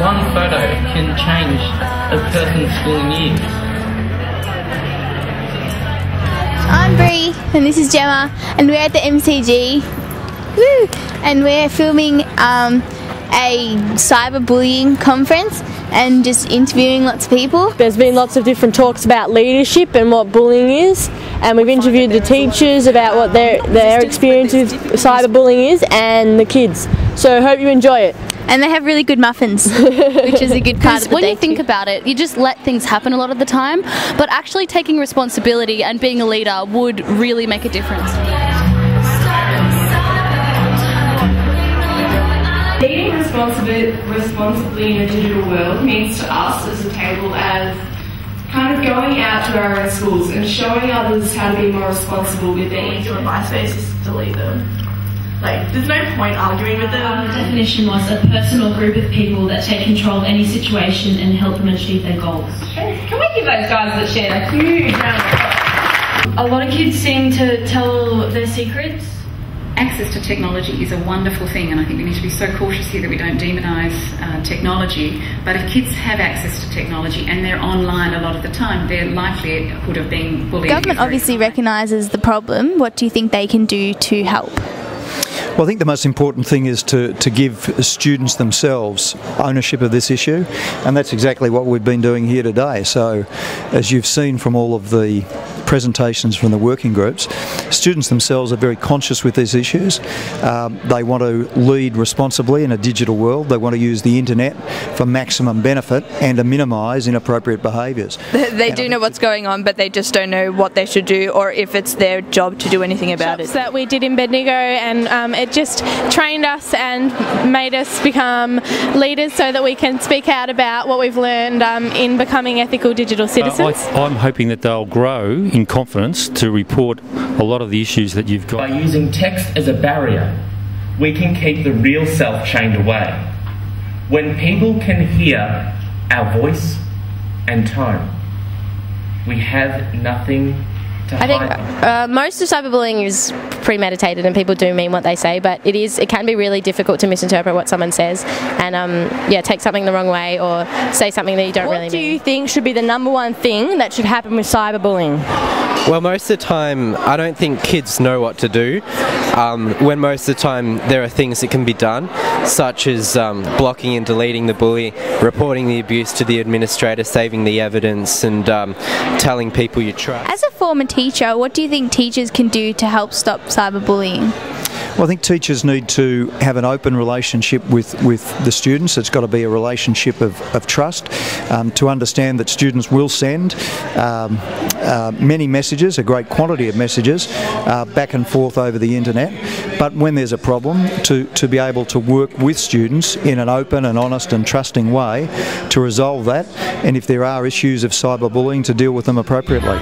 one photo can change a person's schooling years. I'm Bree, and this is Gemma, and we're at the MCG. Woo! And we're filming um, a cyberbullying conference and just interviewing lots of people. There's been lots of different talks about leadership and what bullying is, and we've interviewed the teachers about what their their experience with cyberbullying is, and the kids. So hope you enjoy it. And they have really good muffins, which is a good part of the when day you think too. about it, you just let things happen a lot of the time, but actually taking responsibility and being a leader would really make a difference. Leading responsibly, responsibly in a digital world means to us as a table as kind of going out to our own schools and showing others how to be more responsible with their your MySpace is to delete them. Like, there's no point arguing with them. The definition was a person or group of people that take control of any situation and help them achieve their goals. Can we give those guys that shared a huge round of applause? A lot of kids seem to tell their secrets. Access to technology is a wonderful thing, and I think we need to be so cautious here that we don't demonise uh, technology. But if kids have access to technology and they're online a lot of the time, their likelihood of being bullied. Government obviously recognises the problem. What do you think they can do to help? Well, I think the most important thing is to, to give students themselves ownership of this issue, and that's exactly what we've been doing here today. So, as you've seen from all of the presentations from the working groups, students themselves are very conscious with these issues. Um, they want to lead responsibly in a digital world. They want to use the internet for maximum benefit and to minimise inappropriate behaviours. They do know what's going on, but they just don't know what they should do or if it's their job to do anything about it. that we did in Bendigo, and um, it just trained us and made us become leaders so that we can speak out about what we've learned um, in becoming ethical digital citizens. I, I'm hoping that they'll grow in confidence to report a lot of the issues that you've got. By using text as a barrier, we can keep the real self chained away. When people can hear our voice and tone, we have nothing to I think uh, most of cyberbullying is premeditated and people do mean what they say, but it is it can be really difficult to misinterpret what someone says and um, yeah, take something the wrong way or say something that you don't what really mean. What do you think should be the number one thing that should happen with cyberbullying? Well, most of the time, I don't think kids know what to do. Um, when most of the time there are things that can be done, such as um, blocking and deleting the bully, reporting the abuse to the administrator, saving the evidence, and um, telling people you trust. As a former teacher, what do you think teachers can do to help stop cyberbullying? Well, I think teachers need to have an open relationship with, with the students. It's got to be a relationship of, of trust um, to understand that students will send um, uh, many messages, a great quantity of messages, uh, back and forth over the internet. But when there's a problem, to, to be able to work with students in an open and honest and trusting way to resolve that. And if there are issues of cyberbullying, to deal with them appropriately.